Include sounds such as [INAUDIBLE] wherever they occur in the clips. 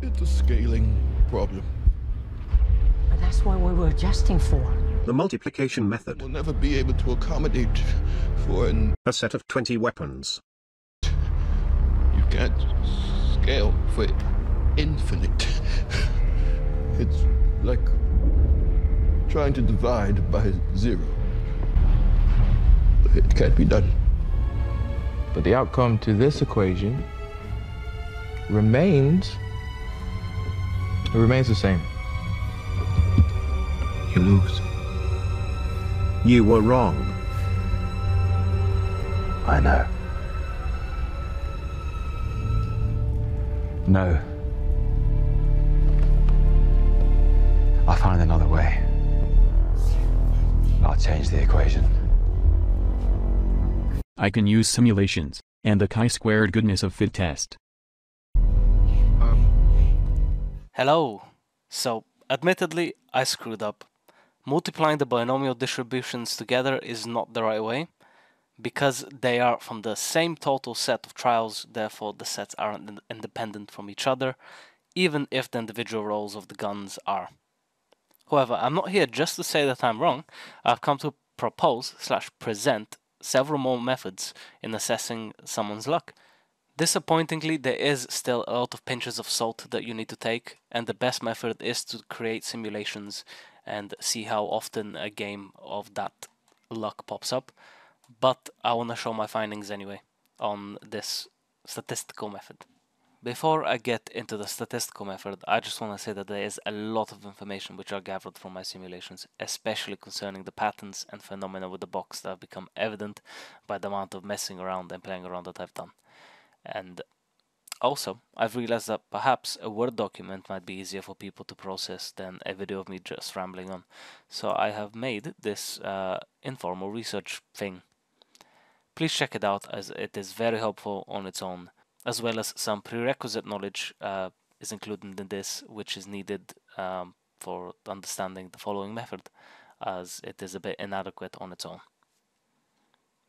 It's a scaling problem. But that's what we were adjusting for. The multiplication method. We'll never be able to accommodate for an... A set of 20 weapons. You can't scale for infinite. [LAUGHS] It's like trying to divide by zero. It can't be done. But the outcome to this equation remains it remains the same. You lose. You were wrong. I know. No. I'll find another way. I'll change the equation. I can use simulations, and the chi-squared goodness of fit test. Hello. So, admittedly, I screwed up. Multiplying the binomial distributions together is not the right way. Because they are from the same total set of trials, therefore the sets aren't independent from each other, even if the individual rolls of the guns are. However, I'm not here just to say that I'm wrong. I've come to propose slash present several more methods in assessing someone's luck. Disappointingly, there is still a lot of pinches of salt that you need to take, and the best method is to create simulations and see how often a game of that luck pops up. But I want to show my findings anyway on this statistical method. Before I get into the statistical method, I just want to say that there is a lot of information which I gathered from my simulations, especially concerning the patterns and phenomena with the box that have become evident by the amount of messing around and playing around that I've done. And also, I've realized that perhaps a Word document might be easier for people to process than a video of me just rambling on. So I have made this uh, informal research thing. Please check it out as it is very helpful on its own, as well as some prerequisite knowledge uh, is included in this, which is needed um, for understanding the following method, as it is a bit inadequate on its own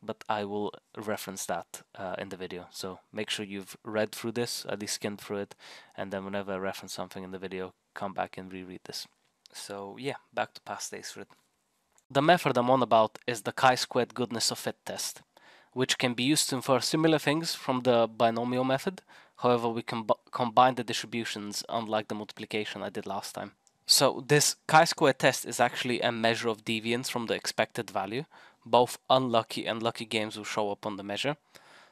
but I will reference that uh, in the video. So make sure you've read through this, at least skimmed through it, and then whenever I reference something in the video, come back and reread this. So yeah, back to past days it. The method I'm on about is the chi-squared goodness of fit test, which can be used to infer similar things from the binomial method. However, we can combine the distributions unlike the multiplication I did last time. So this chi-square test is actually a measure of deviance from the expected value. Both unlucky and lucky games will show up on the measure.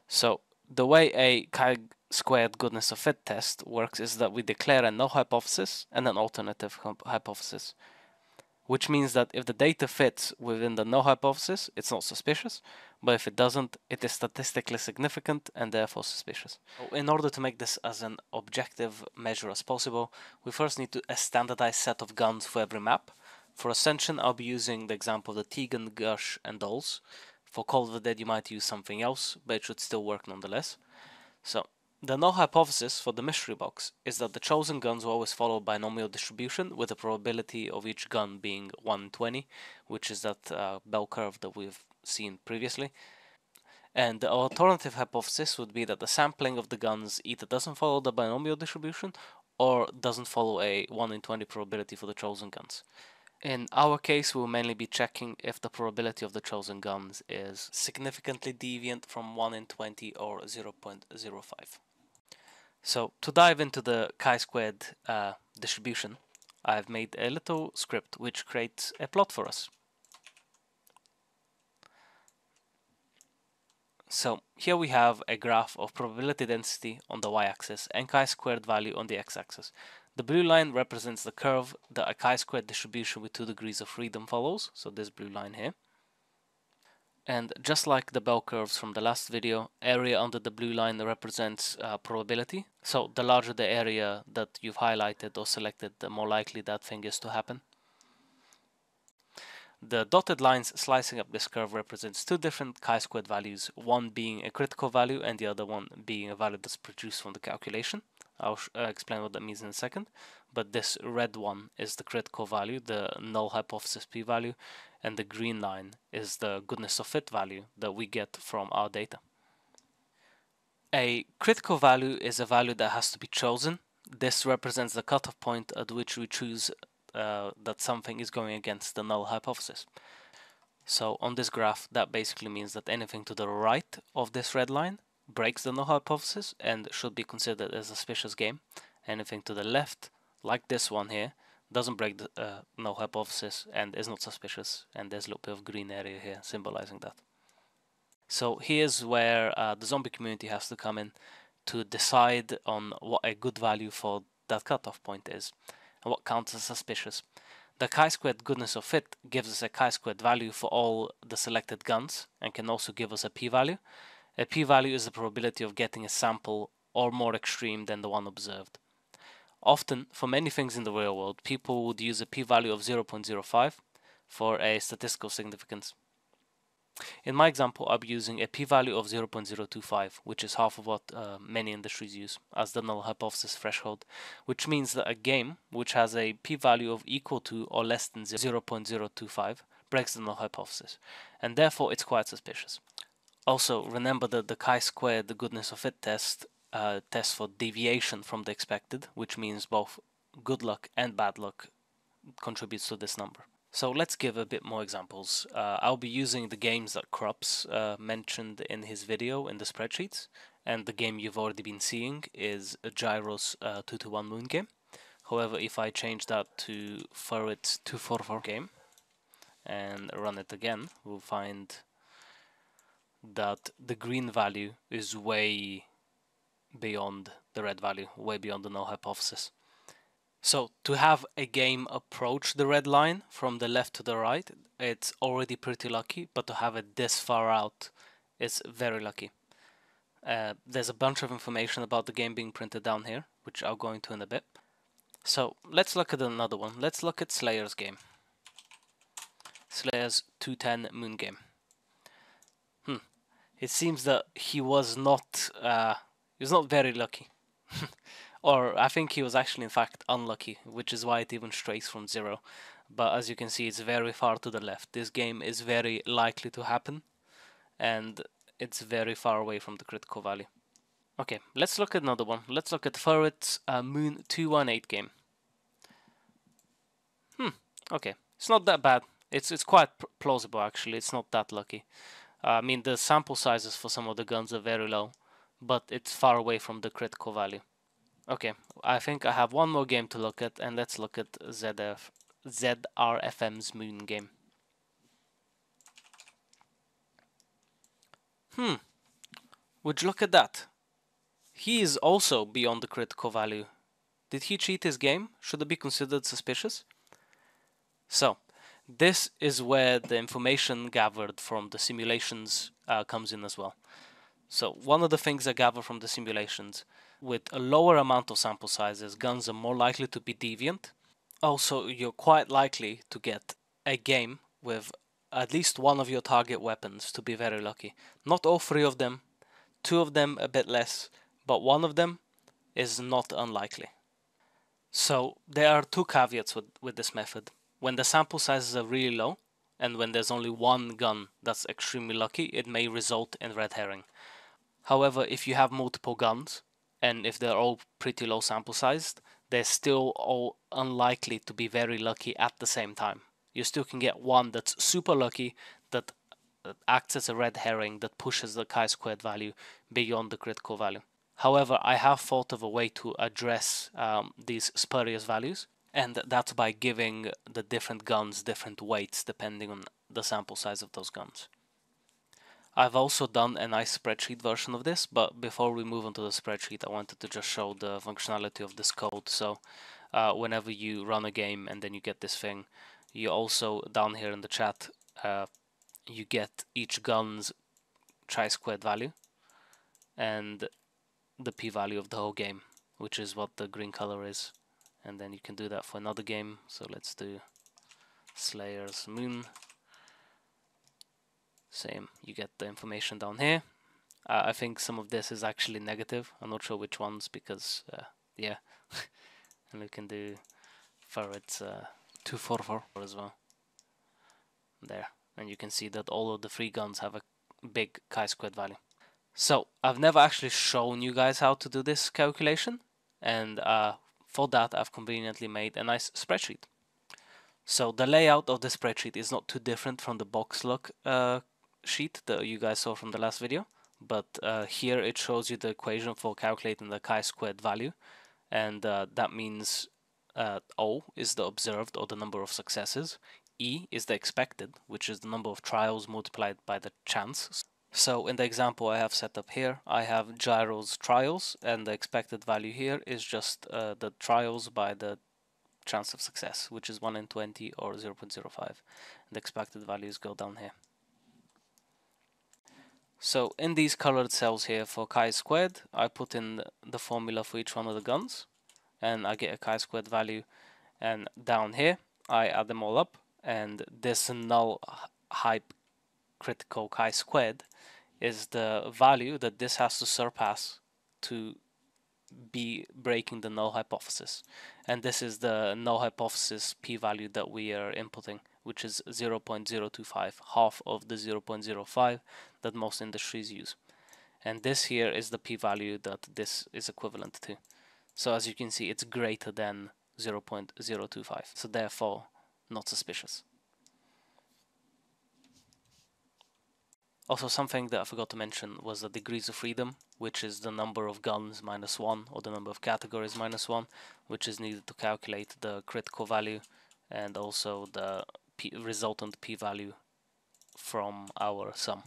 So the way a chi-squared goodness of fit test works is that we declare a null hypothesis and an alternative hypothesis. Which means that if the data fits within the null hypothesis, it's not suspicious, but if it doesn't, it is statistically significant and therefore suspicious. In order to make this as an objective measure as possible, we first need to a standardized set of guns for every map. For Ascension, I'll be using the example of the T-gun, Gersch, and Dolls. For Call of the Dead, you might use something else, but it should still work nonetheless. So, the null hypothesis for the mystery box is that the chosen guns will always follow a binomial distribution with the probability of each gun being 120, which is that uh, bell curve that we've seen previously. And the alternative hypothesis would be that the sampling of the guns either doesn't follow the binomial distribution or doesn't follow a 1 in 20 probability for the chosen guns. In our case, we'll mainly be checking if the probability of the chosen guns is significantly deviant from 1 in 20 or 0.05. So to dive into the chi-squared uh, distribution, I've made a little script which creates a plot for us. So here we have a graph of probability density on the y-axis and chi-squared value on the x-axis. The blue line represents the curve that a chi-squared distribution with 2 degrees of freedom follows, so this blue line here. And just like the bell curves from the last video, area under the blue line represents uh, probability. So the larger the area that you've highlighted or selected, the more likely that thing is to happen. The dotted lines slicing up this curve represents two different chi-squared values, one being a critical value and the other one being a value that's produced from the calculation. I'll uh, explain what that means in a second. But this red one is the critical value, the null hypothesis p-value, and the green line is the goodness of fit value that we get from our data. A critical value is a value that has to be chosen this represents the cutoff point at which we choose uh, that something is going against the null hypothesis. So on this graph, that basically means that anything to the right of this red line breaks the null hypothesis and should be considered a suspicious game. Anything to the left, like this one here, doesn't break the uh, null hypothesis and is not suspicious. And there's a little bit of green area here symbolizing that. So here's where uh, the zombie community has to come in to decide on what a good value for that cutoff point is and what counts as suspicious. The chi-squared goodness of fit gives us a chi-squared value for all the selected guns and can also give us a p-value. A p-value is the probability of getting a sample or more extreme than the one observed. Often, for many things in the real world, people would use a p-value of 0.05 for a statistical significance. In my example, I'll be using a p-value of 0.025, which is half of what uh, many industries use as the null hypothesis threshold, which means that a game which has a p-value of equal to or less than 0.025 breaks the null hypothesis, and therefore it's quite suspicious. Also, remember that the chi-squared, the goodness of fit test, uh, tests for deviation from the expected, which means both good luck and bad luck contributes to this number. So let's give a bit more examples. Uh, I'll be using the games that Cruppz uh, mentioned in his video in the spreadsheets, and the game you've already been seeing is a Gyros uh, 2 to 1 Moon game. However, if I change that to Furret 244 game and run it again, we'll find that the green value is way beyond the red value, way beyond the null hypothesis. So to have a game approach the red line from the left to the right, it's already pretty lucky, but to have it this far out is very lucky. Uh, there's a bunch of information about the game being printed down here, which I'll go into in a bit. So let's look at another one. Let's look at Slayer's game. Slayer's 210 Moon game. It seems that he was not uh, he was not very lucky. [LAUGHS] or I think he was actually in fact unlucky, which is why it even strays from zero. But as you can see, it's very far to the left. This game is very likely to happen, and it's very far away from the critical value. Okay, let's look at another one. Let's look at Furret's uh, Moon 218 game. Hmm, okay. It's not that bad. It's it's quite plausible actually. It's not that lucky. I mean, the sample sizes for some of the guns are very low, but it's far away from the critical value. Okay, I think I have one more game to look at, and let's look at ZF, ZRFM's Moon game. Hmm, would you look at that? He is also beyond the critical value. Did he cheat his game? Should it be considered suspicious? So, this is where the information gathered from the simulations uh, comes in as well. So one of the things I gather from the simulations, with a lower amount of sample sizes, guns are more likely to be deviant. Also, you're quite likely to get a game with at least one of your target weapons to be very lucky. Not all three of them, two of them a bit less, but one of them is not unlikely. So there are two caveats with, with this method. When the sample sizes are really low, and when there's only one gun that's extremely lucky, it may result in red herring. However, if you have multiple guns, and if they're all pretty low sample sized, they're still all unlikely to be very lucky at the same time. You still can get one that's super lucky that acts as a red herring that pushes the chi-squared value beyond the critical value. However, I have thought of a way to address um, these spurious values, and that's by giving the different guns different weights depending on the sample size of those guns. I've also done a nice spreadsheet version of this, but before we move on to the spreadsheet, I wanted to just show the functionality of this code. So uh, whenever you run a game and then you get this thing, you also, down here in the chat, uh, you get each gun's chi-squared value and the p-value of the whole game, which is what the green color is. And then you can do that for another game. So let's do Slayer's Moon. Same you get the information down here. Uh, I think some of this is actually negative. I'm not sure which ones because uh, yeah. [LAUGHS] And we can do Furret's uh, 244 as well. There. And you can see that all of the free guns have a big chi-squared value. So I've never actually shown you guys how to do this calculation. And uh, for that I've conveniently made a nice spreadsheet. So the layout of the spreadsheet is not too different from the box look uh, sheet that you guys saw from the last video, but uh, here it shows you the equation for calculating the chi-squared value, and uh, that means uh, O is the observed or the number of successes, E is the expected, which is the number of trials multiplied by the chance. So in the example I have set up here, I have gyros trials, and the expected value here is just uh, the trials by the chance of success, which is 1 in 20 or 0.05. The expected values go down here. So in these colored cells here for chi-squared, I put in the formula for each one of the guns, and I get a chi-squared value. And down here, I add them all up, and this null hype critical chi-squared is the value that this has to surpass to be breaking the null hypothesis. And this is the null hypothesis p-value that we are inputting, which is 0.025, half of the 0.05 that most industries use. And this here is the p-value that this is equivalent to. So as you can see, it's greater than 0.025. So therefore, not suspicious. Also, something that I forgot to mention was the degrees of freedom, which is the number of guns minus one, or the number of categories minus one, which is needed to calculate the critical value and also the p resultant p-value from our sum.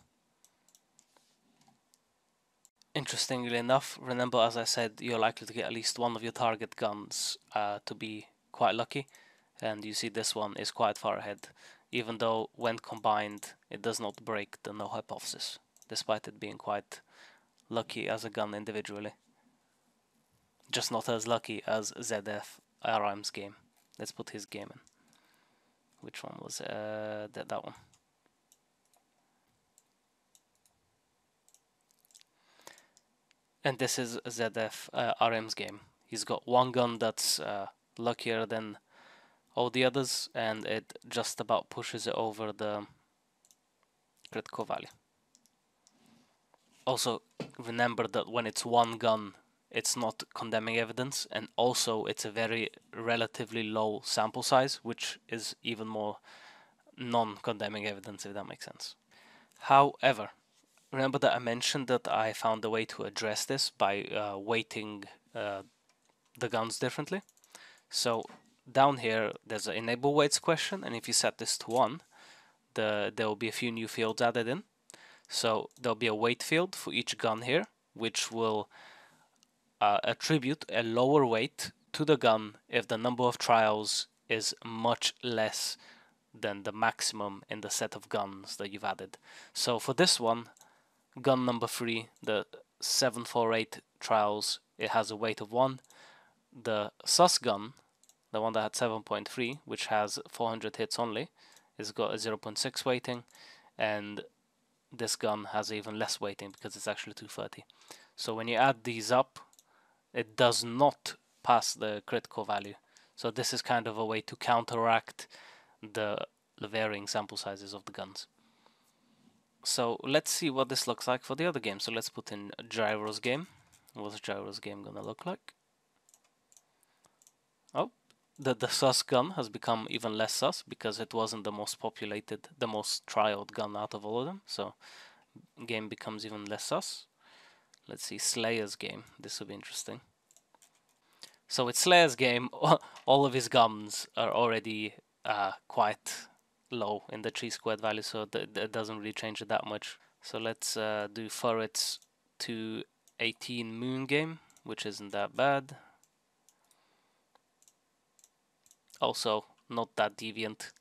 Interestingly enough, remember as I said, you're likely to get at least one of your target guns uh, to be quite lucky, and you see this one is quite far ahead even though when combined it does not break the null hypothesis, despite it being quite lucky as a gun individually. Just not as lucky as ZF RM's game. Let's put his game in. Which one was uh, that, that one? And this is ZF uh, RM's game. He's got one gun that's uh, luckier than all the others and it just about pushes it over the critical value. Also remember that when it's one gun it's not condemning evidence and also it's a very relatively low sample size which is even more non-condemning evidence if that makes sense. However, remember that I mentioned that I found a way to address this by uh, weighting uh, the guns differently. So down here there's an enable weights question and if you set this to 1 the there will be a few new fields added in so there'll be a weight field for each gun here which will uh, attribute a lower weight to the gun if the number of trials is much less than the maximum in the set of guns that you've added. So for this one, gun number 3, the 748 trials, it has a weight of 1. The sus gun the one that had 7.3 which has 400 hits only is got a 0.6 weighting and this gun has even less weighting because it's actually 230 so when you add these up it does not pass the critical value. So this is kind of a way to counteract the, the varying sample sizes of the guns. So let's see what this looks like for the other game. So let's put in Gyro's game. What's Gyro's game gonna look like? Oh the, the sus gun has become even less sus because it wasn't the most populated, the most trialed gun out of all of them. So game becomes even less sus. Let's see Slayer's game. This will be interesting. So with Slayer's game, [LAUGHS] all of his guns are already uh, quite low in the tree squared value, so that doesn't really change it that much. So let's uh, do Furret's to 18 moon game, which isn't that bad. Also not that deviant.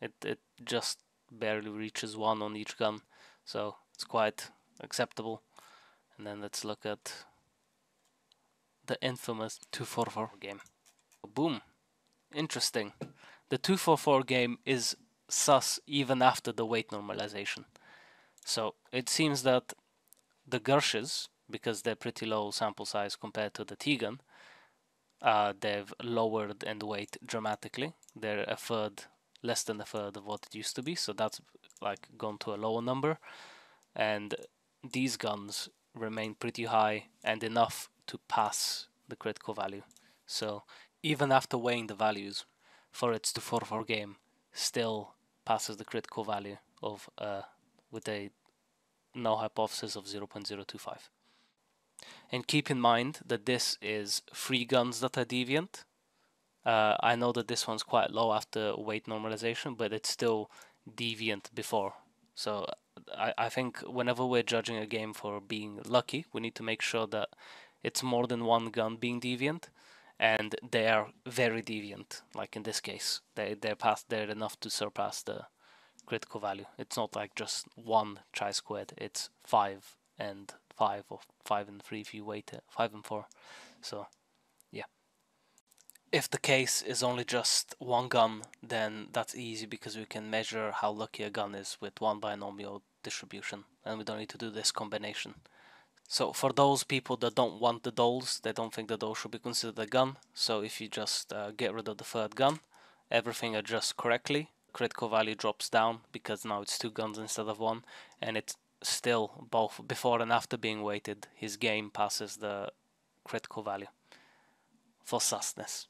It, it just barely reaches one on each gun, so it's quite acceptable. And then let's look at the infamous 244 game. Boom. Interesting. The 244 game is sus even after the weight normalization. So it seems that the Gershes, because they're pretty low sample size compared to the T-gun, uh, they've lowered in weight dramatically. They're a third, less than a third of what it used to be. So that's like gone to a lower number. And these guns remain pretty high and enough to pass the critical value. So even after weighing the values Furret's 244 game, still passes the critical value of uh, with a null hypothesis of 0.025. And keep in mind that this is free guns that are deviant. Uh, I know that this one's quite low after weight normalization, but it's still deviant before. So I, I think whenever we're judging a game for being lucky, we need to make sure that it's more than one gun being deviant, and they are very deviant. Like in this case, they they're past they're enough to surpass the critical value. It's not like just one chi squared. It's five and five or five and three if you wait it, five and four. So yeah. If the case is only just one gun, then that's easy because we can measure how lucky a gun is with one binomial distribution and we don't need to do this combination. So for those people that don't want the dolls, they don't think the dole should be considered a gun. So if you just uh, get rid of the third gun, everything adjusts correctly. Critical value drops down because now it's two guns instead of one, and it's still both before and after being weighted. His game passes the critical value for susness,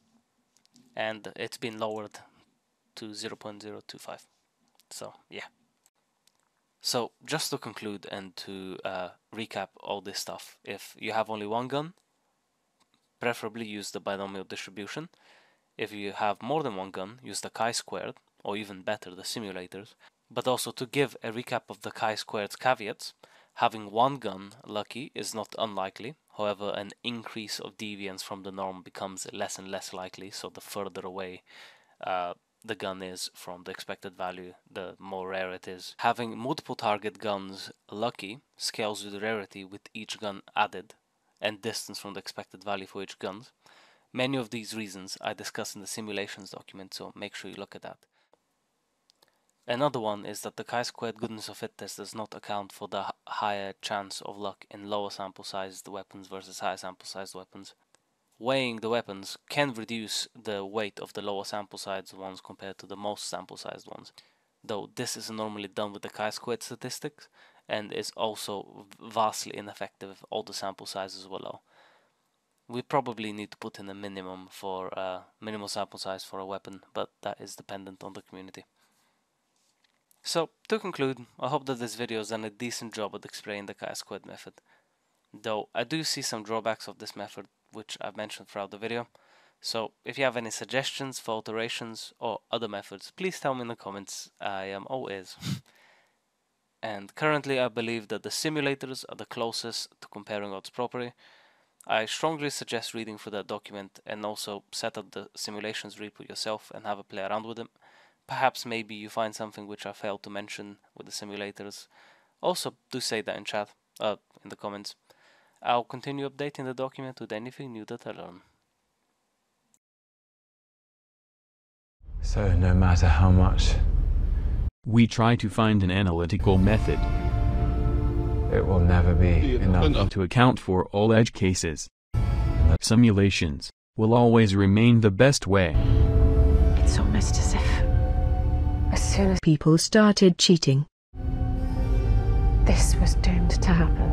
and it's been lowered to 0.025. So yeah. So just to conclude and to uh, recap all this stuff, if you have only one gun, preferably use the binomial distribution. If you have more than one gun, use the chi-squared, or even better, the simulators. But also to give a recap of the chi-squared caveats, having one gun lucky is not unlikely. However, an increase of deviance from the norm becomes less and less likely, so the further away uh, the gun is from the expected value, the more rare it is. Having multiple target guns lucky scales with rarity with each gun added and distance from the expected value for each gun. Many of these reasons I discuss in the simulations document, so make sure you look at that. Another one is that the chi-squared goodness of fit test does not account for the higher chance of luck in lower sample sized weapons versus higher sample sized weapons weighing the weapons can reduce the weight of the lower sample size ones compared to the most sample sized ones. Though this is normally done with the chi-squared statistics and is also vastly ineffective if all the sample sizes were low. We probably need to put in a minimum for uh, minimal sample size for a weapon, but that is dependent on the community. So, to conclude, I hope that this video has done a decent job at explaining the chi-squared method. Though I do see some drawbacks of this method which I've mentioned throughout the video. So if you have any suggestions for alterations or other methods, please tell me in the comments. I am all ears. [LAUGHS] and currently I believe that the simulators are the closest to comparing odds properly. I strongly suggest reading through that document and also set up the simulations repo yourself and have a play around with them. Perhaps maybe you find something which I failed to mention with the simulators. Also do say that in chat, uh, in the comments. I'll continue updating the document with anything new that I learn. So, no matter how much, We try to find an analytical method it will never be enough. enough. to account for all edge cases. Simulations will always remain the best way. It's almost as if, as soon as People started cheating. this was doomed to happen,